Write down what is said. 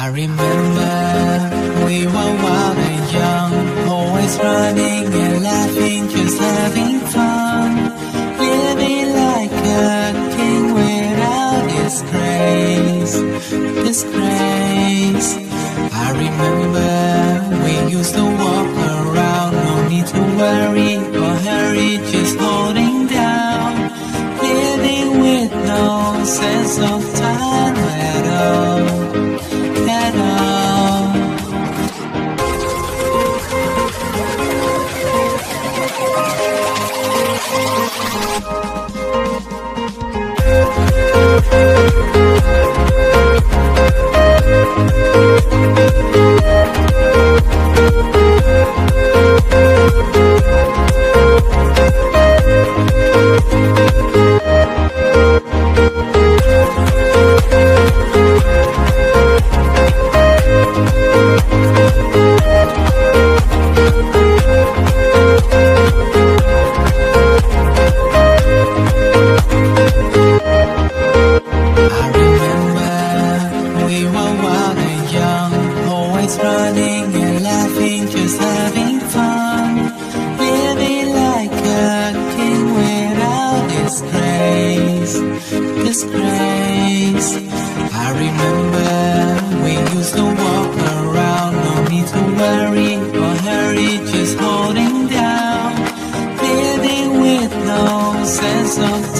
I remember we were wild and young, always running and laughing, just having fun. Living like a king without disgrace, disgrace. I remember we used to walk around, no need to worry or hurry, just holding down. Living with no sense of time His grace. I remember we used to walk around, no need to worry or hurry, just holding down, living with no sense of